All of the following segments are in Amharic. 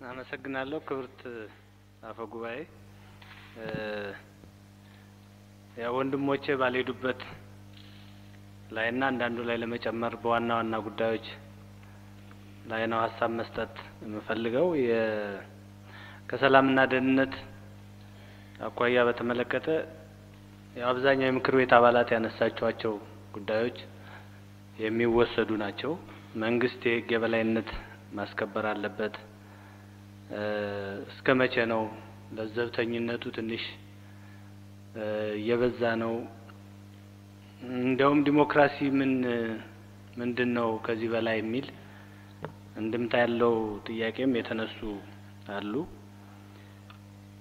አመሰግናለሁ ክብርት አፈ ጉባኤ። ያው ወንድሞቼ ባልሄዱበት ላይ እና አንዳንዱ ላይ ለመጨመር በዋና ዋና ጉዳዮች ላይ ነው ሀሳብ መስጠት የምፈልገው። ከሰላምና ደህንነት አኳያ በተመለከተ የአብዛኛው የምክር ቤት አባላት ያነሳቸዋቸው ጉዳዮች የሚወሰዱ ናቸው። መንግስት የህግ የበላይነት ማስከበር አለበት። እስከ መቼ ነው? ለዘብተኝነቱ ትንሽ እየበዛ ነው። እንዲያውም ዲሞክራሲ ምን ምንድን ነው ከዚህ በላይ የሚል እንድምታ ያለው ጥያቄም የተነሱ አሉ።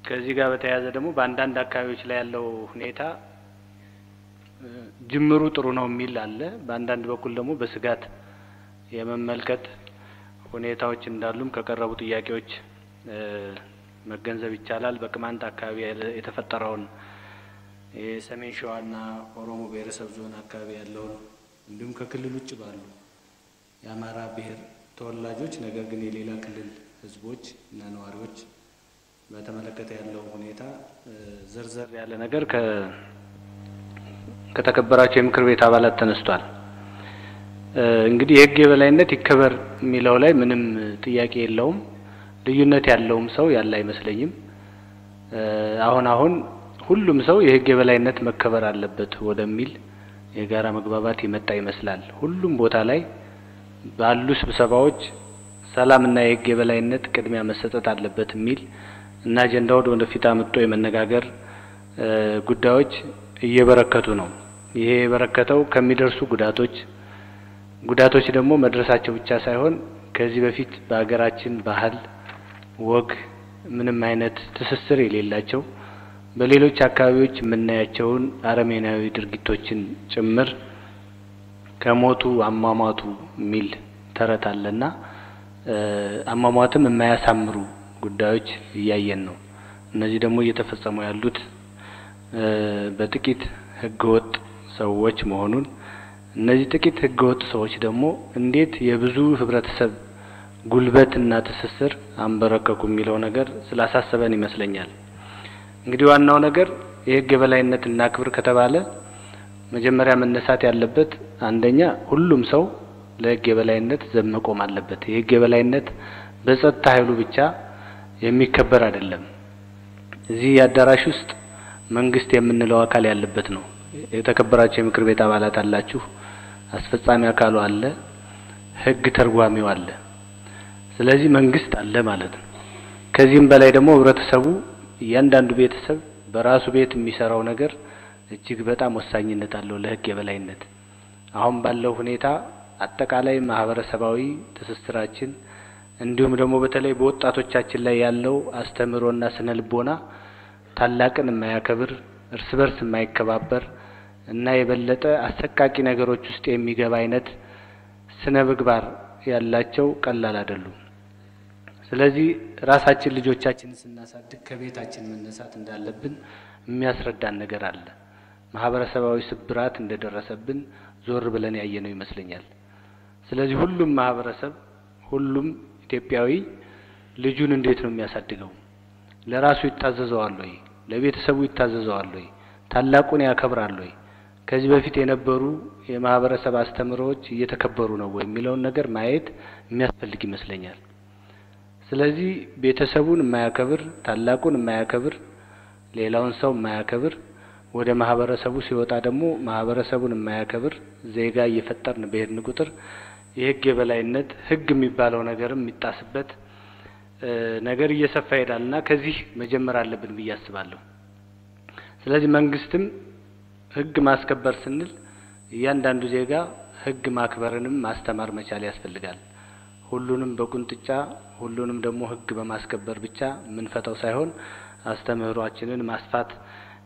ከዚህ ጋር በተያያዘ ደግሞ በአንዳንድ አካባቢዎች ላይ ያለው ሁኔታ ጅምሩ ጥሩ ነው የሚል አለ። በአንዳንድ በኩል ደግሞ በስጋት የመመልከት ሁኔታዎች እንዳሉም ከቀረቡ ጥያቄዎች መገንዘብ ይቻላል። በቅማንት አካባቢ የተፈጠረውን የሰሜን ሸዋና ኦሮሞ ብሔረሰብ ዞን አካባቢ ያለውን እንዲሁም ከክልል ውጭ ባሉ የአማራ ብሔር ተወላጆች ነገር ግን የሌላ ክልል ህዝቦች እና ነዋሪዎች በተመለከተ ያለው ሁኔታ ዘርዘር ያለ ነገር ከተከበራቸው የምክር ቤት አባላት ተነስቷል። እንግዲህ የህግ የበላይነት ይከበር የሚለው ላይ ምንም ጥያቄ የለውም። ልዩነት ያለውም ሰው ያለ አይመስለኝም። አሁን አሁን ሁሉም ሰው የህግ የበላይነት መከበር አለበት ወደሚል የጋራ መግባባት የመጣ ይመስላል። ሁሉም ቦታ ላይ ባሉ ስብሰባዎች ሰላምና የህግ የበላይነት ቅድሚያ መሰጠት አለበት የሚል እና አጀንዳውን ወደፊት አምጥቶ የመነጋገር ጉዳዮች እየበረከቱ ነው። ይሄ የበረከተው ከሚደርሱ ጉዳቶች ጉዳቶች ደግሞ መድረሳቸው ብቻ ሳይሆን ከዚህ በፊት በሀገራችን ባህል ወግ ምንም አይነት ትስስር የሌላቸው በሌሎች አካባቢዎች የምናያቸውን አረመኔያዊ ድርጊቶችን ጭምር ከሞቱ አሟሟቱ የሚል ተረት አለና አሟሟትም የማያሳምሩ ጉዳዮች እያየን ነው። እነዚህ ደግሞ እየተፈጸሙ ያሉት በጥቂት ህገወጥ ሰዎች መሆኑን እነዚህ ጥቂት ህገወጥ ሰዎች ደግሞ እንዴት የብዙ ህብረተሰብ ጉልበትና ትስስር አንበረከኩ የሚለው ነገር ስላሳሰበን ይመስለኛል። እንግዲህ ዋናው ነገር የህግ የበላይነት እናክብር ከተባለ መጀመሪያ መነሳት ያለበት አንደኛ ሁሉም ሰው ለህግ የበላይነት ዘብ መቆም አለበት። የህግ የበላይነት በጸጥታ ኃይሉ ብቻ የሚከበር አይደለም። እዚህ አዳራሽ ውስጥ መንግስት የምንለው አካል ያለበት ነው። የተከበራቸው የምክር ቤት አባላት አላችሁ፣ አስፈጻሚ አካሉ አለ፣ ህግ ተርጓሚው አለ። ስለዚህ መንግስት አለ ማለት ነው። ከዚህም በላይ ደግሞ ህብረተሰቡ እያንዳንዱ ቤተሰብ በራሱ ቤት የሚሰራው ነገር እጅግ በጣም ወሳኝነት አለው ለህግ የበላይነት። አሁን ባለው ሁኔታ አጠቃላይ ማህበረሰባዊ ትስስራችን እንዲሁም ደግሞ በተለይ በወጣቶቻችን ላይ ያለው አስተምህሮና ስነ ልቦና ታላቅን የማያከብር እርስ በርስ የማይከባበር እና የበለጠ አሰቃቂ ነገሮች ውስጥ የሚገባ አይነት ስነ ምግባር ያላቸው ቀላል አይደሉም። ስለዚህ ራሳችን ልጆቻችንን ስናሳድግ ከቤታችን መነሳት እንዳለብን የሚያስረዳን ነገር አለ። ማህበረሰባዊ ስብራት እንደደረሰብን ዞር ብለን ያየነው ይመስለኛል። ስለዚህ ሁሉም ማህበረሰብ ሁሉም ኢትዮጵያዊ ልጁን እንዴት ነው የሚያሳድገው? ለራሱ ይታዘዘዋል ወይ? ለቤተሰቡ ይታዘዘዋል ወይ? ታላቁን ያከብራል ወይ? ከዚህ በፊት የነበሩ የማህበረሰብ አስተምሮዎች እየተከበሩ ነው ወይ የሚለውን ነገር ማየት የሚያስፈልግ ይመስለኛል። ስለዚህ ቤተሰቡን የማያከብር ታላቁን የማያከብር ሌላውን ሰው የማያከብር ወደ ማህበረሰቡ ሲወጣ ደግሞ ማህበረሰቡን የማያከብር ዜጋ እየፈጠርን በሄድን ቁጥር የህግ የበላይነት ህግ የሚባለው ነገርም የሚጣስበት ነገር እየሰፋ ይሄዳል ከዚህ መጀመር አለብን ብዬ አስባለሁ። ስለዚህ መንግስትም ህግ ማስከበር ስንል እያንዳንዱ ዜጋ ህግ ማክበርንም ማስተማር መቻል ያስፈልጋል። ሁሉንም በቁንጥጫ ሁሉንም ደግሞ ህግ በማስከበር ብቻ የምንፈታው ሳይሆን አስተምህሯችንን ማስፋት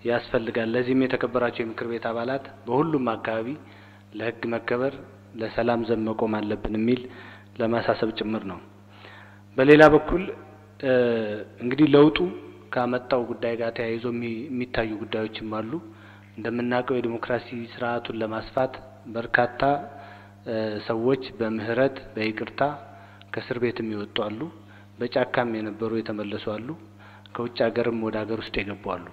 ያስፈልጋል። ለዚህም የተከበራቸው የምክር ቤት አባላት በሁሉም አካባቢ ለህግ መከበር ለሰላም ዘብ መቆም አለብን የሚል ለማሳሰብ ጭምር ነው። በሌላ በኩል እንግዲህ ለውጡ ካመጣው ጉዳይ ጋር ተያይዞ የሚታዩ ጉዳዮችም አሉ። እንደምናውቀው የዲሞክራሲ ስርዓቱን ለማስፋት በርካታ ሰዎች በምህረት በይቅርታ ከእስር ቤት የሚወጡ አሉ። በጫካም የነበሩ የተመለሱ አሉ። ከውጭ ሀገርም ወደ ሀገር ውስጥ የገቡ አሉ።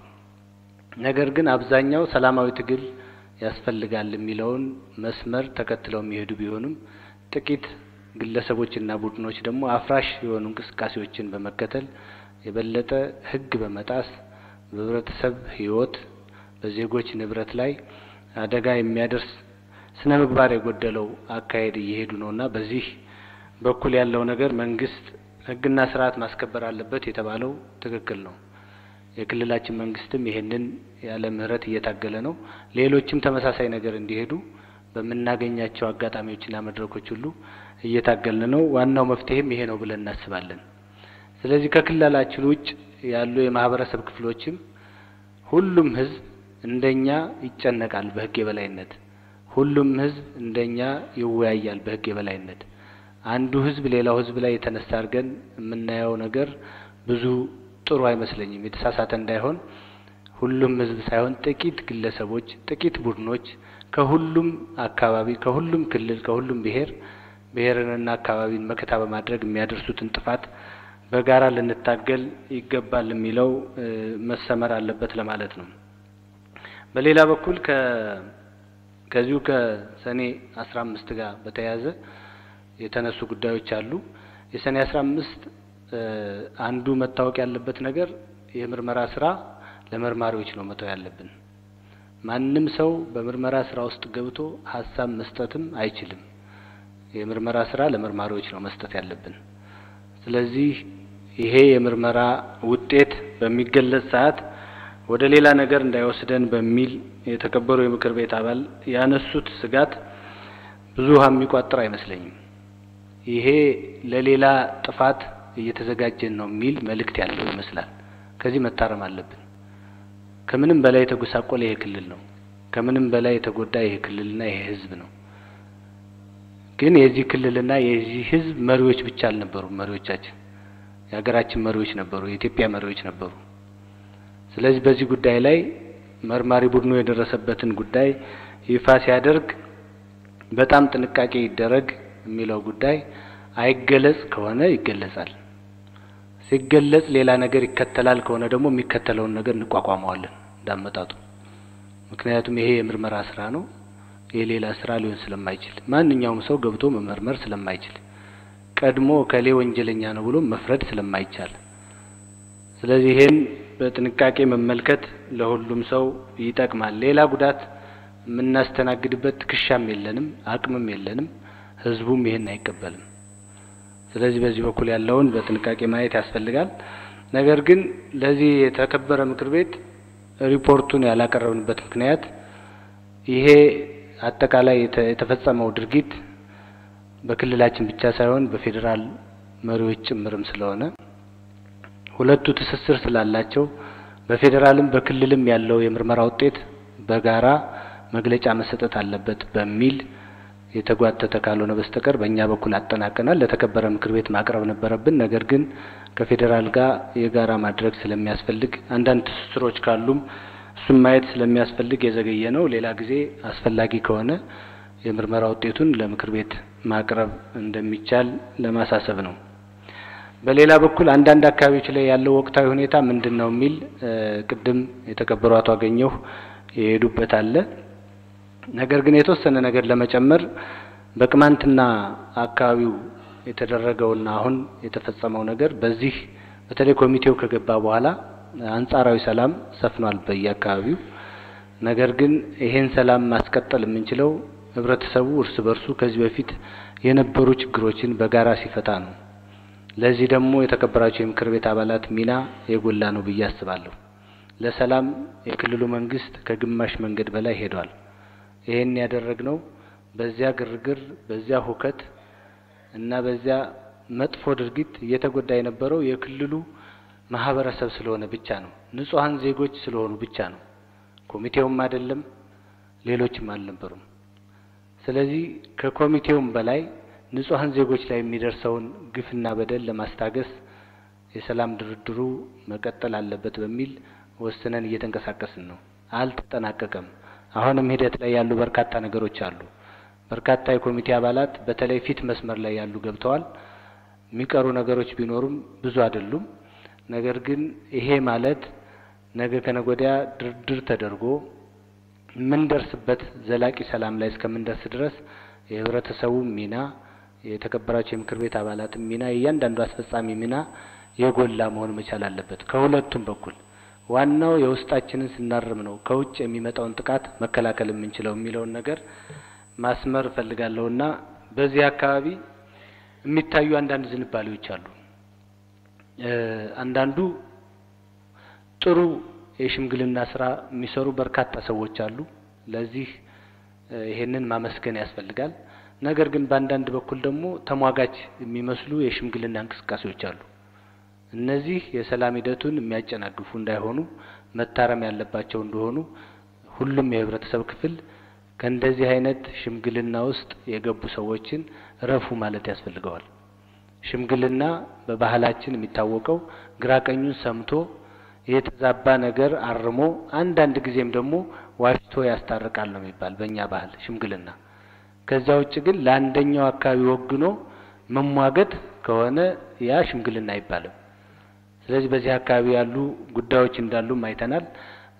ነገር ግን አብዛኛው ሰላማዊ ትግል ያስፈልጋል የሚለውን መስመር ተከትለው የሚሄዱ ቢሆንም ጥቂት ግለሰቦችና ቡድኖች ደግሞ አፍራሽ የሆኑ እንቅስቃሴዎችን በመከተል የበለጠ ሕግ በመጣስ በህብረተሰብ ሕይወት በዜጎች ንብረት ላይ አደጋ የሚያደርስ ስነ ምግባር የጎደለው አካሄድ እየሄዱ ነውና በዚህ በኩል ያለው ነገር መንግስት ሕግና ስርዓት ማስከበር አለበት የተባለው ትክክል ነው። የክልላችን መንግስትም ይሄንን ያለ ምህረት እየታገለ ነው። ሌሎችም ተመሳሳይ ነገር እንዲሄዱ በምናገኛቸው አጋጣሚዎችና መድረኮች ሁሉ እየታገልን ነው። ዋናው መፍትሄም ይሄ ነው ብለን እናስባለን። ስለዚህ ከክልላችን ውጭ ያሉ የማህበረሰብ ክፍሎችም ሁሉም ህዝብ እንደኛ ይጨነቃል በህግ የበላይነት፣ ሁሉም ህዝብ እንደኛ ይወያያል በህግ የበላይነት። አንዱ ህዝብ ሌላው ህዝብ ላይ የተነሳ አድርገን የምናየው ነገር ብዙ ጥሩ አይመስለኝም። የተሳሳተ እንዳይሆን ሁሉም ህዝብ ሳይሆን ጥቂት ግለሰቦች፣ ጥቂት ቡድኖች ከሁሉም አካባቢ፣ ከሁሉም ክልል፣ ከሁሉም ብሔር ብሔርንና አካባቢን መከታ በማድረግ የሚያደርሱትን ጥፋት በጋራ ልንታገል ይገባል የሚለው መሰመር አለበት ለማለት ነው። በሌላ በኩል ከ ከዚሁ ከሰኔ አስራ አምስት ጋር በተያያዘ የተነሱ ጉዳዮች አሉ። የሰኔ አስራ አምስት አንዱ መታወቅ ያለበት ነገር የምርመራ ስራ ለመርማሪዎች ነው መተው ያለብን። ማንም ሰው በምርመራ ስራ ውስጥ ገብቶ ሀሳብ መስጠትም አይችልም። የምርመራ ስራ ለመርማሪዎች ነው መስጠት ያለብን። ስለዚህ ይሄ የምርመራ ውጤት በሚገለጽ ሰዓት ወደ ሌላ ነገር እንዳይወስደን በሚል የተከበሩ የምክር ቤት አባል ያነሱት ስጋት ብዙ ውሃ የሚቋጥር አይመስለኝም። ይሄ ለሌላ ጥፋት እየተዘጋጀን ነው የሚል መልእክት ያለው ይመስላል። ከዚህ መታረም አለብን። ከምንም በላይ የተጎሳቆለ ይሄ ክልል ነው። ከምንም በላይ የተጎዳ ይሄ ክልልና ይሄ ህዝብ ነው። ግን የዚህ ክልልና የዚህ ህዝብ መሪዎች ብቻ አልነበሩም። መሪዎቻችን የሀገራችን መሪዎች ነበሩ፣ የኢትዮጵያ መሪዎች ነበሩ። ስለዚህ በዚህ ጉዳይ ላይ መርማሪ ቡድኑ የደረሰበትን ጉዳይ ይፋ ሲያደርግ በጣም ጥንቃቄ ይደረግ የሚለው ጉዳይ አይገለጽ ከሆነ ይገለጻል፣ ሲገለጽ ሌላ ነገር ይከተላል ከሆነ ደግሞ የሚከተለውን ነገር እንቋቋመዋለን እንዳመጣጡ። ምክንያቱም ይሄ የምርመራ ስራ ነው። የሌላ ስራ ሊሆን ስለማይችል ማንኛውም ሰው ገብቶ መመርመር ስለማይችል ቀድሞ ከሌ ወንጀለኛ ነው ብሎ መፍረድ ስለማይቻል፣ ስለዚህ ይሄን በጥንቃቄ መመልከት ለሁሉም ሰው ይጠቅማል። ሌላ ጉዳት የምናስተናግድበት ትከሻም የለንም፣ አቅምም የለንም። ህዝቡም ይሄን አይቀበልም። ስለዚህ በዚህ በኩል ያለውን በጥንቃቄ ማየት ያስፈልጋል። ነገር ግን ለዚህ የተከበረ ምክር ቤት ሪፖርቱን ያላቀረብንበት ምክንያት ይሄ አጠቃላይ የተፈጸመው ድርጊት በክልላችን ብቻ ሳይሆን በፌዴራል መሪዎች ጭምርም ስለሆነ ሁለቱ ትስስር ስላላቸው በፌዴራልም በክልልም ያለው የምርመራ ውጤት በጋራ መግለጫ መሰጠት አለበት በሚል የተጓተተ ካልሆነ በስተቀር በእኛ በኩል አጠናቀናል። ለተከበረ ምክር ቤት ማቅረብ ነበረብን። ነገር ግን ከፌዴራል ጋር የጋራ ማድረግ ስለሚያስፈልግ አንዳንድ ትስስሮች ካሉም እሱም ማየት ስለሚያስፈልግ የዘገየ ነው። ሌላ ጊዜ አስፈላጊ ከሆነ የምርመራ ውጤቱን ለምክር ቤት ማቅረብ እንደሚቻል ለማሳሰብ ነው። በሌላ በኩል አንዳንድ አካባቢዎች ላይ ያለው ወቅታዊ ሁኔታ ምንድን ነው የሚል ቅድም የተከበሩ አቶ አገኘሁ የሄዱበት አለ። ነገር ግን የተወሰነ ነገር ለመጨመር በቅማንትና አካባቢው የተደረገውና አሁን የተፈጸመው ነገር በዚህ በተለይ ኮሚቴው ከገባ በኋላ አንጻራዊ ሰላም ሰፍኗል በየአካባቢው። ነገር ግን ይሄን ሰላም ማስቀጠል የምንችለው ህብረተሰቡ እርስ በርሱ ከዚህ በፊት የነበሩ ችግሮችን በጋራ ሲፈታ ነው። ለዚህ ደግሞ የተከበራቸው የምክር ቤት አባላት ሚና የጎላ ነው ብዬ አስባለሁ። ለሰላም የክልሉ መንግስት ከግማሽ መንገድ በላይ ሄዷል። ይሄን ያደረግነው በዚያ ግርግር፣ በዚያ ሁከት እና በዚያ መጥፎ ድርጊት እየተጎዳ የነበረው የክልሉ ማህበረሰብ ስለሆነ ብቻ ነው። ንጹሐን ዜጎች ስለሆኑ ብቻ ነው። ኮሚቴውም አይደለም፣ ሌሎችም አልነበሩም። ስለዚህ ከኮሚቴውም በላይ ንጹሐን ዜጎች ላይ የሚደርሰውን ግፍና በደል ለማስታገስ የሰላም ድርድሩ መቀጠል አለበት በሚል ወስነን እየተንቀሳቀስን ነው። አልተጠናቀቀም። አሁንም ሂደት ላይ ያሉ በርካታ ነገሮች አሉ። በርካታ የኮሚቴ አባላት በተለይ ፊት መስመር ላይ ያሉ ገብተዋል። የሚቀሩ ነገሮች ቢኖሩም ብዙ አይደሉም። ነገር ግን ይሄ ማለት ነገ ከነገ ወዲያ ድርድር ተደርጎ የምንደርስበት ዘላቂ ሰላም ላይ እስከምንደርስ ድረስ የህብረተሰቡ ሚና የተከበራቸው የምክር ቤት አባላትም ሚና የእያንዳንዱ አስፈጻሚ ሚና የጎላ መሆን መቻል አለበት። ከሁለቱም በኩል ዋናው የውስጣችንን ስናርም ነው ከውጭ የሚመጣውን ጥቃት መከላከል የምንችለው የሚለውን ነገር ማስመር እፈልጋለሁና በዚህ አካባቢ የሚታዩ አንዳንድ ዝንባሌዎች አሉ። አንዳንዱ ጥሩ የሽምግልና ስራ የሚሰሩ በርካታ ሰዎች አሉ። ለዚህ ይሄንን ማመስገን ያስፈልጋል። ነገር ግን በአንዳንድ በኩል ደግሞ ተሟጋች የሚመስሉ የሽምግልና እንቅስቃሴዎች አሉ። እነዚህ የሰላም ሂደቱን የሚያጨናግፉ እንዳይሆኑ መታረም ያለባቸው እንደሆኑ ሁሉም የህብረተሰብ ክፍል ከእንደዚህ አይነት ሽምግልና ውስጥ የገቡ ሰዎችን እረፉ ማለት ያስፈልገዋል። ሽምግልና በባህላችን የሚታወቀው ግራቀኙን ሰምቶ የተዛባ ነገር አርሞ አንዳንድ ጊዜም ደግሞ ዋሽቶ ያስታርቃል ነው የሚባል በእኛ ባህል ሽምግልና። ከዛ ውጭ ግን ለአንደኛው አካባቢ ወግኖ መሟገት ከሆነ ያ ሽምግልና አይባልም። ስለዚህ በዚህ አካባቢ ያሉ ጉዳዮች እንዳሉም አይተናል።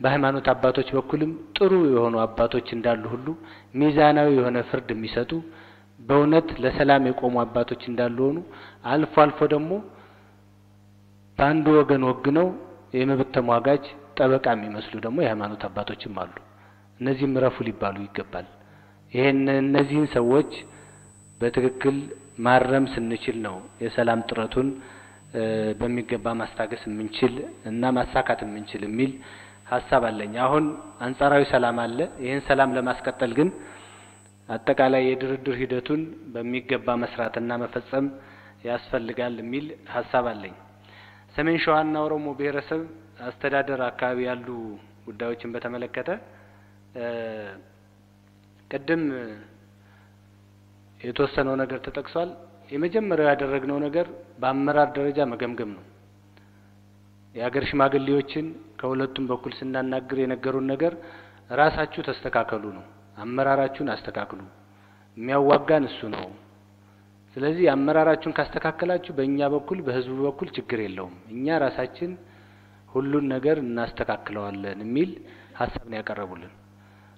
በሃይማኖት አባቶች በኩልም ጥሩ የሆኑ አባቶች እንዳሉ ሁሉ ሚዛናዊ የሆነ ፍርድ የሚሰጡ በእውነት ለሰላም የቆሙ አባቶች እንዳሉ ሆኑ አልፎ አልፎ ደግሞ በአንዱ ወገን ወግነው የመብት ተሟጋጅ ጠበቃ የሚመስሉ ደግሞ የሃይማኖት አባቶችም አሉ። እነዚህም እረፉ ሊባሉ ይገባል። ይሄን እነዚህን ሰዎች በትክክል ማረም ስንችል ነው የሰላም ጥረቱን በሚገባ ማስታገስ የምንችል እና ማሳካት የምንችል የሚል ሀሳብ አለኝ። አሁን አንጻራዊ ሰላም አለ። ይህን ሰላም ለማስቀጠል ግን አጠቃላይ የድርድር ሂደቱን በሚገባ መስራትና መፈጸም ያስፈልጋል የሚል ሀሳብ አለኝ። ሰሜን ሸዋና ኦሮሞ ብሔረሰብ አስተዳደር አካባቢ ያሉ ጉዳዮችን በተመለከተ ቅድም የተወሰነው ነገር ተጠቅሷል። የመጀመሪያው ያደረግነው ነገር በአመራር ደረጃ መገምገም ነው። የሀገር ሽማግሌዎችን ከሁለቱም በኩል ስናናግር የነገሩን ነገር ራሳችሁ ተስተካከሉ ነው። አመራራችሁን አስተካክሉ፣ የሚያዋጋን እሱ ነው። ስለዚህ አመራራችሁን ካስተካከላችሁ በእኛ በኩል በህዝቡ በኩል ችግር የለውም፣ እኛ ራሳችን ሁሉን ነገር እናስተካክለዋለን የሚል ሀሳብ ነው ያቀረቡልን።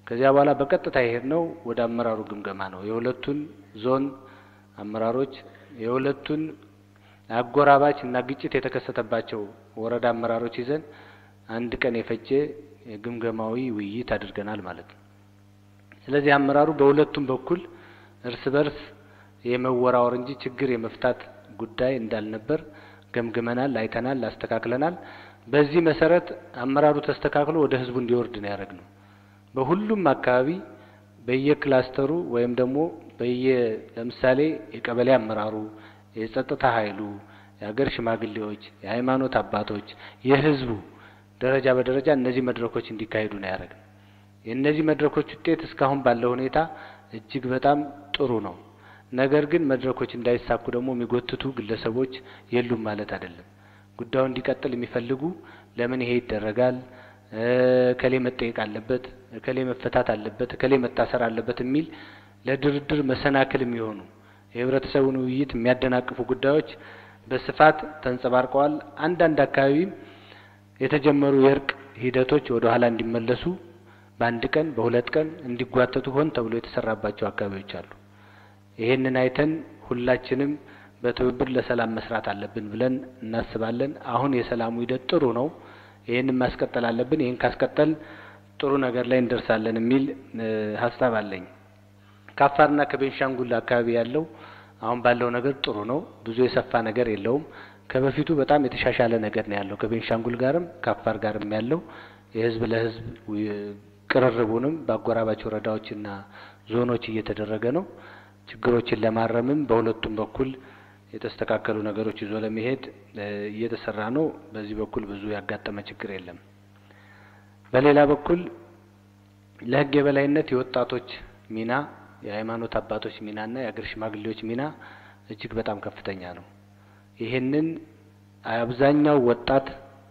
ከዚያ በኋላ በቀጥታ የሄድነው ወደ አመራሩ ግምገማ ነው። የሁለቱን ዞን አመራሮች የሁለቱን አጎራባች እና ግጭት የተከሰተባቸው ወረዳ አመራሮች ይዘን አንድ ቀን የፈጀ የግምገማዊ ውይይት አድርገናል ማለት ነው። ስለዚህ አመራሩ በሁለቱም በኩል እርስ በርስ የመወራወር እንጂ ችግር የመፍታት ጉዳይ እንዳልነበር ገምግመናል፣ አይተናል፣ አስተካክለናል። በዚህ መሰረት አመራሩ ተስተካክሎ ወደ ህዝቡ እንዲወርድ ነው ያደረግነው። በሁሉም አካባቢ በየክላስተሩ ወይም ደግሞ በየ ለምሳሌ የቀበሌ አመራሩ፣ የጸጥታ ኃይሉ፣ የሀገር ሽማግሌዎች፣ የሃይማኖት አባቶች፣ የህዝቡ ደረጃ በደረጃ እነዚህ መድረኮች እንዲካሄዱ ነው ያደረግነው። የእነዚህ መድረኮች ውጤት እስካሁን ባለው ሁኔታ እጅግ በጣም ጥሩ ነው። ነገር ግን መድረኮች እንዳይሳኩ ደግሞ የሚጎትቱ ግለሰቦች የሉም ማለት አይደለም። ጉዳዩ እንዲቀጥል የሚፈልጉ ለምን ይሄ ይደረጋል፣ እከሌ መጠየቅ አለበት፣ እከሌ መፈታት አለበት፣ እከሌ መታሰር አለበት የሚል ለድርድር መሰናክል የሚሆኑ የህብረተሰቡን ውይይት የሚያደናቅፉ ጉዳዮች በስፋት ተንጸባርቀዋል። አንዳንድ አካባቢም የተጀመሩ የእርቅ ሂደቶች ወደ ኋላ እንዲመለሱ በአንድ ቀን በሁለት ቀን እንዲጓተቱ ሆን ተብሎ የተሰራባቸው አካባቢዎች አሉ። ይሄንን አይተን ሁላችንም በትብብር ለሰላም መስራት አለብን ብለን እናስባለን። አሁን የሰላሙ ሂደት ጥሩ ነው። ይሄንን ማስቀጠል አለብን። ይሄን ካስቀጠል ጥሩ ነገር ላይ እንደርሳለን የሚል ሀሳብ አለኝ። ከአፋርና ከቤንሻንጉል አካባቢ ያለው አሁን ባለው ነገር ጥሩ ነው። ብዙ የሰፋ ነገር የለውም። ከበፊቱ በጣም የተሻሻለ ነገር ነው ያለው። ከቤንሻንጉል ጋርም ከአፋር ጋርም ያለው የህዝብ ለህዝብ ቅርርቡንም በአጎራባች ወረዳዎችና ዞኖች እየተደረገ ነው። ችግሮችን ለማረምም በሁለቱም በኩል የተስተካከሉ ነገሮች ይዞ ለመሄድ እየተሰራ ነው። በዚህ በኩል ብዙ ያጋጠመ ችግር የለም። በሌላ በኩል ለህግ የበላይነት የወጣቶች ሚና፣ የሃይማኖት አባቶች ሚናና የአገር ሽማግሌዎች ሚና እጅግ በጣም ከፍተኛ ነው። ይሄንን አብዛኛው ወጣት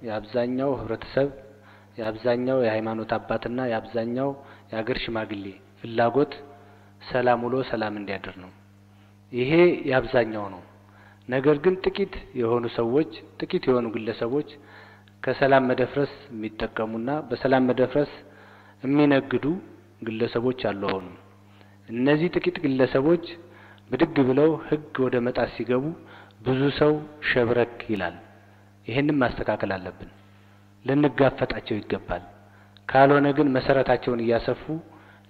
የአብዛኛው ህብረተሰብ የአብዛኛው የሃይማኖት አባትና የአብዛኛው የአገር ሽማግሌ ፍላጎት ሰላም ውሎ ሰላም እንዲያድር ነው። ይሄ የአብዛኛው ነው። ነገር ግን ጥቂት የሆኑ ሰዎች ጥቂት የሆኑ ግለሰቦች ከሰላም መደፍረስ የሚጠቀሙና በሰላም መደፍረስ የሚነግዱ ግለሰቦች አሉ። እነዚህ ጥቂት ግለሰቦች ብድግ ብለው ሕግ ወደ መጣስ ሲገቡ ብዙ ሰው ሸብረክ ይላል። ይህንም ማስተካከል አለብን፣ ልንጋፈጣቸው ይገባል። ካልሆነ ግን መሰረታቸውን እያሰፉ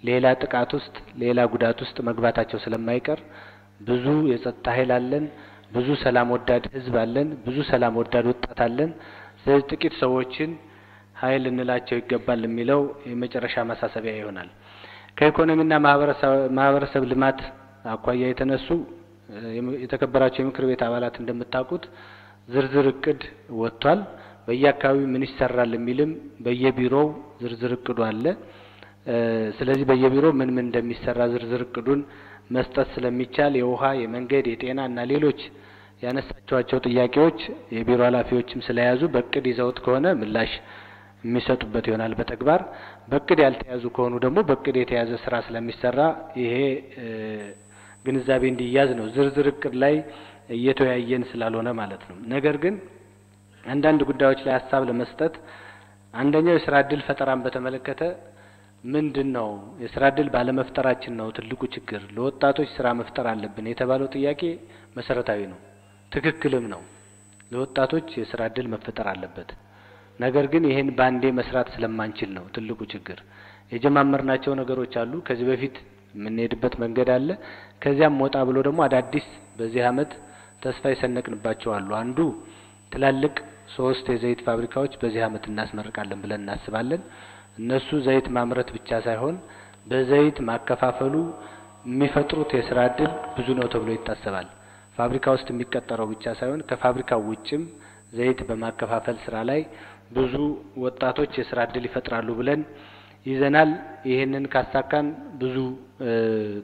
ሌላ ጥቃት ውስጥ ሌላ ጉዳት ውስጥ መግባታቸው ስለማይቀር ብዙ የጸጥታ ኃይል አለን፣ ብዙ ሰላም ወዳድ ህዝብ አለን፣ ብዙ ሰላም ወዳድ ወጣት አለን። ስለዚህ ጥቂት ሰዎችን ኃይል እንላቸው ይገባል የሚለው የመጨረሻ ማሳሰቢያ ይሆናል። ከኢኮኖሚና ማህበረሰብ ልማት አኳያ የተነሱ የተከበራቸው የምክር ቤት አባላት እንደምታውቁት ዝርዝር እቅድ ወጥቷል። በየአካባቢው ምን ይሰራል የሚልም በየቢሮው ዝርዝር እቅዱ አለ። ስለዚህ በየቢሮው ምን ምን እንደሚሰራ ዝርዝር እቅዱን መስጠት ስለሚቻል የውሃ፣ የመንገድ፣ የጤና እና ሌሎች ያነሳቸዋቸው ጥያቄዎች የቢሮ ኃላፊዎችም ስለያዙ በእቅድ ይዘውት ከሆነ ምላሽ የሚሰጡበት ይሆናል በተግባር በእቅድ ያልተያዙ ከሆኑ ደግሞ በእቅድ የተያዘ ስራ ስለሚሰራ ይሄ ግንዛቤ እንዲያዝ ነው። ዝርዝር እቅድ ላይ እየተወያየን ስላልሆነ ማለት ነው። ነገር ግን አንዳንድ ጉዳዮች ላይ ሀሳብ ለመስጠት አንደኛው የስራ እድል ፈጠራን በተመለከተ ምንድን ነው የስራ እድል ባለመፍጠራችን ነው ትልቁ ችግር። ለወጣቶች ስራ መፍጠር አለብን የተባለው ጥያቄ መሰረታዊ ነው፣ ትክክልም ነው። ለወጣቶች የስራ እድል መፈጠር አለበት። ነገር ግን ይህን ባንዴ መስራት ስለማንችል ነው ትልቁ ችግር። የጀማመርናቸው ነገሮች አሉ። ከዚህ በፊት የምንሄድበት መንገድ አለ። ከዚያም ወጣ ብሎ ደግሞ አዳዲስ በዚህ አመት ተስፋ የሰነቅንባቸው አሉ። አንዱ ትላልቅ ሶስት የዘይት ፋብሪካዎች በዚህ አመት እናስመርቃለን ብለን እናስባለን። እነሱ ዘይት ማምረት ብቻ ሳይሆን በዘይት ማከፋፈሉ የሚፈጥሩት የስራ እድል ብዙ ነው ተብሎ ይታሰባል። ፋብሪካ ውስጥ የሚቀጠረው ብቻ ሳይሆን ከፋብሪካው ውጭም ዘይት በማከፋፈል ስራ ላይ ብዙ ወጣቶች የስራ እድል ይፈጥራሉ ብለን ይዘናል። ይህንን ካሳካን ብዙ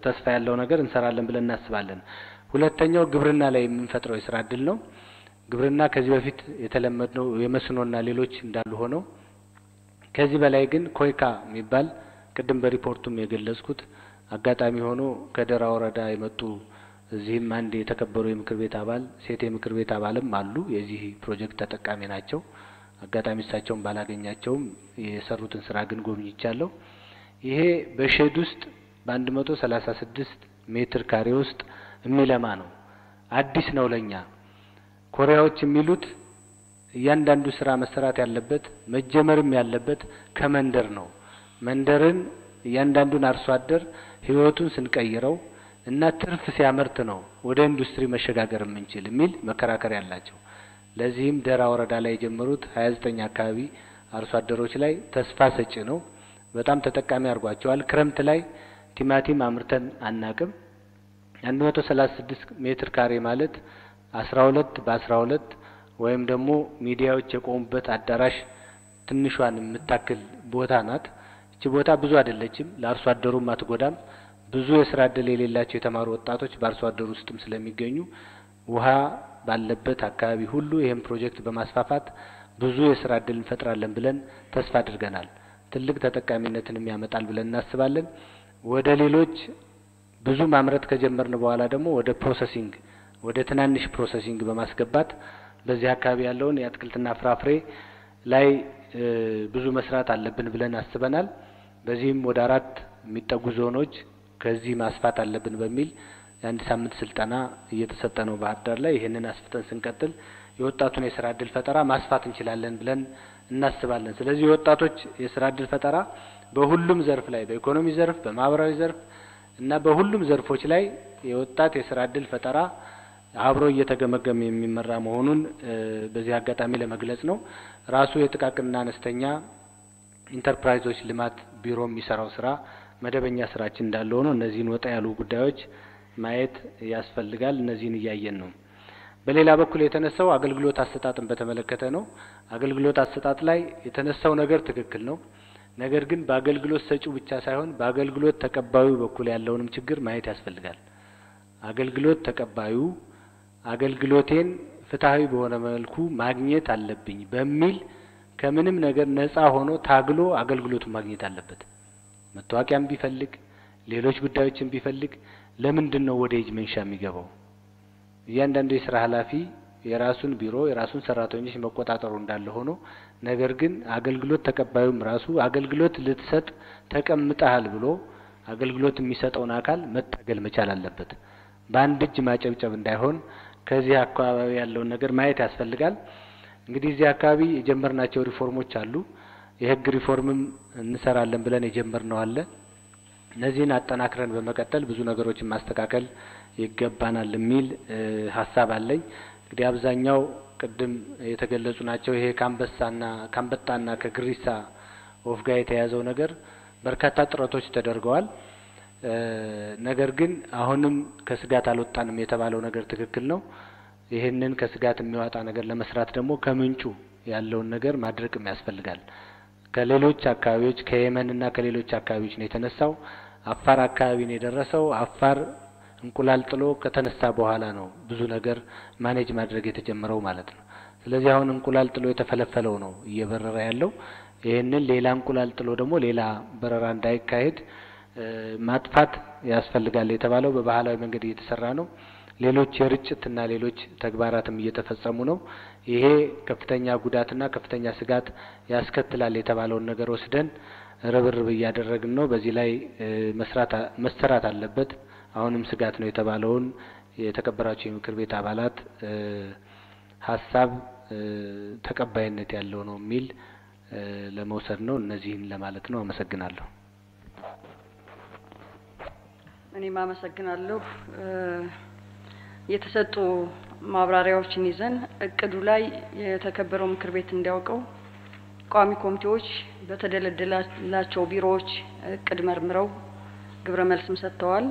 ተስፋ ያለው ነገር እንሰራለን ብለን እናስባለን። ሁለተኛው ግብርና ላይ የምንፈጥረው የስራ እድል ነው። ግብርና ከዚህ በፊት የተለመድነው የመስኖና ሌሎች እንዳሉ ሆነው ከዚህ በላይ ግን ኮይካ የሚባል ቅድም በሪፖርቱም የገለጽኩት አጋጣሚ ሆኖ ከደራ ወረዳ የመጡ እዚህም አንድ የተከበሩ የምክር ቤት አባል ሴት የምክር ቤት አባልም አሉ። የዚህ ፕሮጀክት ተጠቃሚ ናቸው። አጋጣሚ እሳቸውን ባላገኛቸውም የሰሩትን ስራ ግን ጎብኝቻለሁ። ይሄ በሼድ ውስጥ በአንድ መቶ ሰላሳ ስድስት ሜትር ካሬ ውስጥ የሚለማ ነው። አዲስ ነው ለኛ። ኮሪያዎች የሚሉት እያንዳንዱ ስራ መሰራት ያለበት መጀመርም ያለበት ከመንደር ነው። መንደርን እያንዳንዱን አርሶ አደር ህይወቱን ስንቀይረው እና ትርፍ ሲያመርት ነው ወደ ኢንዱስትሪ መሸጋገር የምንችል የሚል መከራከሪያ አላቸው። ለዚህም ደራ ወረዳ ላይ የጀመሩት ሀያ ዘጠኝ አካባቢ አርሶ አደሮች ላይ ተስፋ ሰጪ ነው። በጣም ተጠቃሚ አድርጓቸዋል። ክረምት ላይ ቲማቲም አምርተን አናቅም። አንድ መቶ ሰላሳ ስድስት ሜትር ካሬ ማለት አስራ ሁለት በአስራ ሁለት ወይም ደግሞ ሚዲያዎች የቆሙበት አዳራሽ ትንሿን የምታክል ቦታ ናት። እቺ ቦታ ብዙ አይደለችም፣ ለአርሶ አደሩም አትጎዳም። ብዙ የስራ እድል የሌላቸው የተማሩ ወጣቶች በአርሶ አደሩ ውስጥም ስለሚገኙ ውሃ ባለበት አካባቢ ሁሉ ይህን ፕሮጀክት በማስፋፋት ብዙ የስራ እድል እንፈጥራለን ብለን ተስፋ አድርገናል። ትልቅ ተጠቃሚነትንም ያመጣል ብለን እናስባለን። ወደ ሌሎች ብዙ ማምረት ከጀመርን በኋላ ደግሞ ወደ processing ወደ ትናንሽ processing በማስገባት በዚህ አካባቢ ያለውን የአትክልትና ፍራፍሬ ላይ ብዙ መስራት አለብን ብለን አስበናል። በዚህም ወደ አራት የሚጠጉ ዞኖች ከዚህ ማስፋት አለብን በሚል የአንድ ሳምንት ስልጠና እየተሰጠ ነው ባህር ዳር ላይ። ይህንን አስፍተን ስንቀጥል የወጣቱን የስራ እድል ፈጠራ ማስፋት እንችላለን ብለን እናስባለን። ስለዚህ የወጣቶች የስራ እድል ፈጠራ በሁሉም ዘርፍ ላይ በኢኮኖሚ ዘርፍ፣ በማህበራዊ ዘርፍ እና በሁሉም ዘርፎች ላይ የወጣት የስራ እድል ፈጠራ አብሮ እየተገመገመ የሚመራ መሆኑን በዚህ አጋጣሚ ለመግለጽ ነው። ራሱ የጥቃቅንና አነስተኛ ኢንተርፕራይዞች ልማት ቢሮ የሚሰራው ስራ መደበኛ ስራችን እንዳለ ሆኖ እነዚህን ወጣ ያሉ ጉዳዮች ማየት ያስፈልጋል። እነዚህን እያየን ነው። በሌላ በኩል የተነሳው አገልግሎት አሰጣጥን በተመለከተ ነው። አገልግሎት አሰጣጥ ላይ የተነሳው ነገር ትክክል ነው። ነገር ግን በአገልግሎት ሰጪው ብቻ ሳይሆን በአገልግሎት ተቀባዩ በኩል ያለውንም ችግር ማየት ያስፈልጋል። አገልግሎት ተቀባዩ አገልግሎቴን ፍትሐዊ በሆነ መልኩ ማግኘት አለብኝ በሚል ከምንም ነገር ነጻ ሆኖ ታግሎ አገልግሎቱን ማግኘት አለበት። መታወቂያም ቢፈልግ ሌሎች ጉዳዮችን ቢፈልግ ለምንድን ነው ወደ እጅ መንሻ የሚገባው? እያንዳንዱ የስራ ኃላፊ የራሱን ቢሮ የራሱን ሰራተኞች መቆጣጠሩ እንዳለ ሆኖ ነገር ግን አገልግሎት ተቀባዩም ራሱ አገልግሎት ልትሰጥ ተቀምጠሃል ብሎ አገልግሎት የሚሰጠውን አካል መታገል መቻል አለበት። በአንድ እጅ ማጨብጨብ እንዳይሆን ከዚህ አካባቢ ያለውን ነገር ማየት ያስፈልጋል። እንግዲህ እዚህ አካባቢ የጀመርናቸው ሪፎርሞች አሉ። የህግ ሪፎርምም እንሰራለን ብለን የጀመርነው አለ። እነዚህን አጠናክረን በመቀጠል ብዙ ነገሮችን ማስተካከል ይገባናል የሚል ሀሳብ አለኝ። እንግዲህ አብዛኛው ቅድም የተገለጹ ናቸው። ይሄ ከአንበሳና ከአንበጣና ከግሪሳ ወፍ ጋር የተያዘው ነገር በርካታ ጥረቶች ተደርገዋል። ነገር ግን አሁንም ከስጋት አልወጣንም የተባለው ነገር ትክክል ነው። ይህንን ከስጋት የሚያወጣ ነገር ለመስራት ደግሞ ከምንጩ ያለውን ነገር ማድረቅም ያስፈልጋል። ከሌሎች አካባቢዎች ከየመንና ከሌሎች አካባቢዎች ነው የተነሳው። አፋር አካባቢ ነው የደረሰው። አፋር እንቁላል ጥሎ ከተነሳ በኋላ ነው ብዙ ነገር ማኔጅ ማድረግ የተጀመረው ማለት ነው። ስለዚህ አሁን እንቁላል ጥሎ የተፈለፈለው ነው እየበረረ ያለው። ይህንን ሌላ እንቁላል ጥሎ ደግሞ ሌላ በረራ እንዳይካሄድ ማጥፋት ያስፈልጋል የተባለው በባህላዊ መንገድ እየተሰራ ነው። ሌሎች የርጭትና ሌሎች ተግባራትም እየተፈጸሙ ነው። ይሄ ከፍተኛ ጉዳትና ከፍተኛ ስጋት ያስከትላል የተባለውን ነገር ወስደን ርብርብ እያደረግን ነው። በዚህ ላይ መሰራት አለበት። አሁንም ስጋት ነው የተባለውን የተከበራቸው የምክር ቤት አባላት ሀሳብ ተቀባይነት ያለው ነው የሚል ለመውሰድ ነው። እነዚህን ለማለት ነው። አመሰግናለሁ። እኔም አመሰግናለሁ። የተሰጡ ማብራሪያዎችን ይዘን እቅዱ ላይ የተከበረው ምክር ቤት እንዲያውቀው ቋሚ ኮሚቴዎች በተደለደላቸው ቢሮዎች እቅድ መርምረው ግብረ መልስም ሰጥተዋል።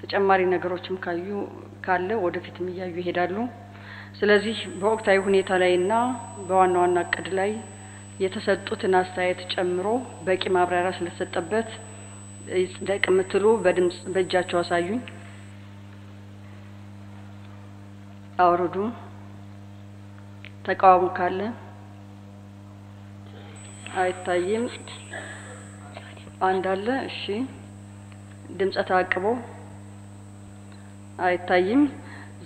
ተጨማሪ ነገሮችም ካዩ ካለ ወደፊትም እያዩ ይሄዳሉ። ስለዚህ በወቅታዊ ሁኔታ ላይ እና በዋና ዋና እቅድ ላይ የተሰጡትን አስተያየት ጨምሮ በቂ ማብራሪያ ስለተሰጠበት ይጽደቅ የምትሉ በድምጽ በእጃቸው አሳዩኝ። አውርዱ። ተቃውሞ ካለ አይታይም። አንድ አለ። እሺ። ድምፀ ተአቅቦ አይታይም።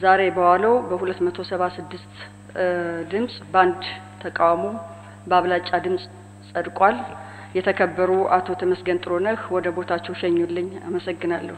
ዛሬ በዋለው በሁለት መቶ ሰባ ስድስት ድምጽ በአንድ ተቃውሞ በአብላጫ ድምጽ ጸድቋል። የተከበሩ አቶ ተመስገን ጥሩነህ ወደ ቦታቸው ሸኙልኝ። አመሰግናለሁ።